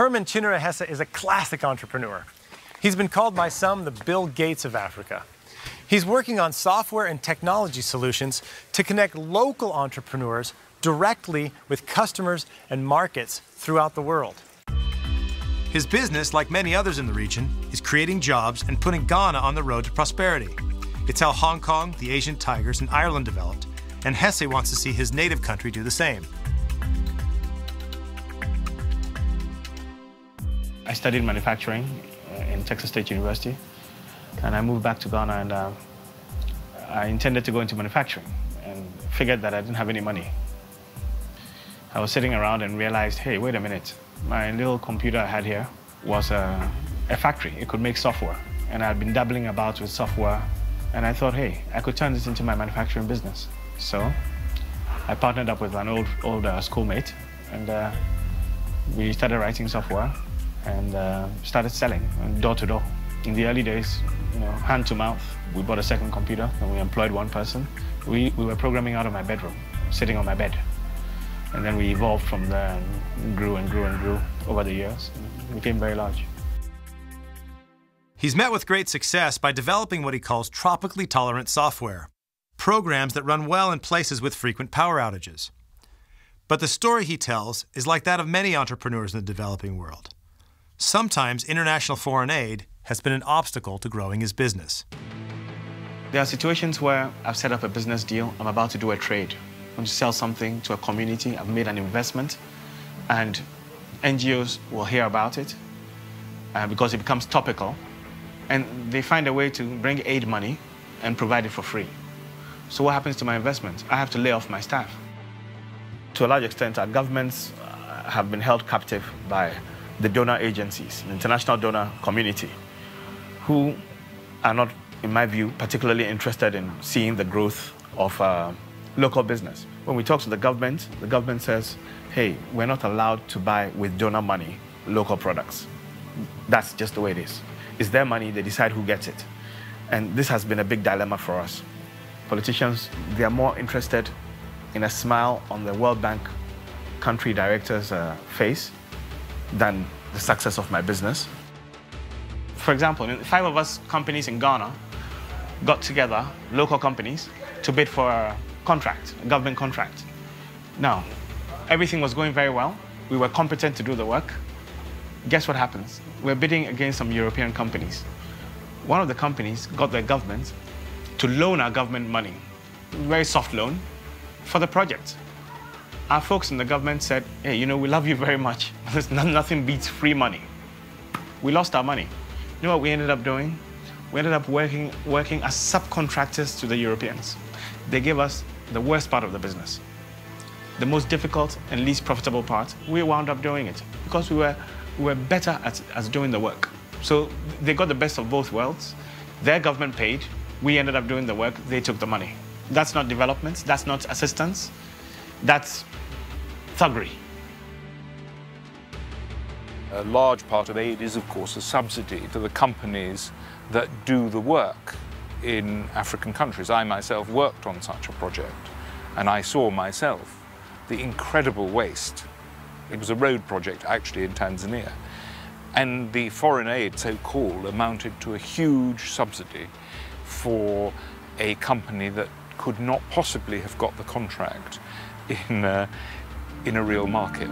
Herman Chinery-Hesse is a classic entrepreneur. He's been called by some the Bill Gates of Africa. He's working on software and technology solutions to connect local entrepreneurs directly with customers and markets throughout the world. His business, like many others in the region, is creating jobs and putting Ghana on the road to prosperity. It's how Hong Kong, the Asian Tigers, and Ireland developed, and Hesse wants to see his native country do the same. I studied manufacturing uh, in Texas State University, and I moved back to Ghana, and uh, I intended to go into manufacturing, and figured that I didn't have any money. I was sitting around and realized, hey, wait a minute, my little computer I had here was a, a factory. It could make software, and I'd been dabbling about with software, and I thought, hey, I could turn this into my manufacturing business. So I partnered up with an old, old uh, schoolmate, and uh, we started writing software and uh, started selling door to door. In the early days, you know, hand to mouth. We bought a second computer and we employed one person. We, we were programming out of my bedroom, sitting on my bed. And then we evolved from there and grew and grew and grew over the years. And became very large. He's met with great success by developing what he calls tropically tolerant software, programs that run well in places with frequent power outages. But the story he tells is like that of many entrepreneurs in the developing world. Sometimes international foreign aid has been an obstacle to growing his business. There are situations where I've set up a business deal, I'm about to do a trade. I'm going to sell something to a community, I've made an investment, and NGOs will hear about it uh, because it becomes topical, and they find a way to bring aid money and provide it for free. So what happens to my investment? I have to lay off my staff. To a large extent, our governments uh, have been held captive by the donor agencies, the international donor community, who are not, in my view, particularly interested in seeing the growth of uh, local business. When we talk to the government, the government says, hey, we're not allowed to buy with donor money local products. That's just the way it is. It's their money, they decide who gets it. And this has been a big dilemma for us. Politicians, they are more interested in a smile on the World Bank country director's uh, face than the success of my business. For example, five of us companies in Ghana got together, local companies, to bid for a contract, a government contract. Now, everything was going very well. We were competent to do the work. Guess what happens? We're bidding against some European companies. One of the companies got their government to loan our government money, very soft loan, for the project our folks in the government said, hey, you know, we love you very much. Nothing beats free money. We lost our money. You know what we ended up doing? We ended up working, working as subcontractors to the Europeans. They gave us the worst part of the business. The most difficult and least profitable part, we wound up doing it because we were, we were better at, at doing the work. So they got the best of both worlds. Their government paid, we ended up doing the work, they took the money. That's not development, that's not assistance, that's thuggery. A large part of aid is, of course, a subsidy to the companies that do the work in African countries. I myself worked on such a project, and I saw myself the incredible waste. It was a road project, actually, in Tanzania. And the foreign aid, so called, amounted to a huge subsidy for a company that could not possibly have got the contract in, uh, in a real market.